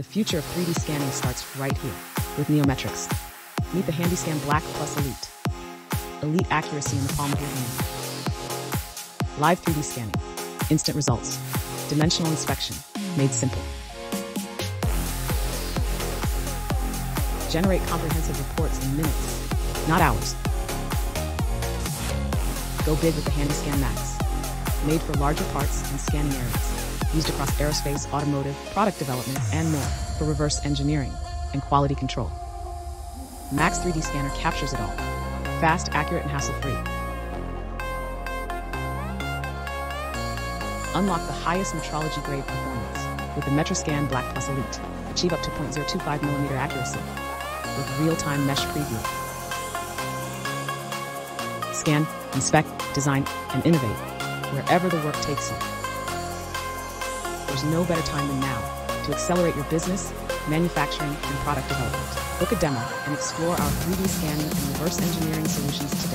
The future of 3D scanning starts right here with NeoMetrix. Meet the HandyScan Black Plus Elite. Elite accuracy in the palm of your hand. Live 3D scanning. Instant results. Dimensional inspection. Made simple. Generate comprehensive reports in minutes, not hours. Go big with the HandyScan Max. Made for larger parts and scanning areas. Used across aerospace, automotive, product development, and more for reverse engineering and quality control. Max 3D Scanner captures it all. Fast, accurate, and hassle-free. Unlock the highest metrology grade performance with the MetraSCAN Black Plus Elite. Achieve up to 0.025mm accuracy with real-time mesh preview. Scan, inspect, design, and innovate wherever the work takes you. There's no better time than now to accelerate your business, manufacturing, and product development. Book a demo and explore our 3D scanning and reverse engineering solutions today.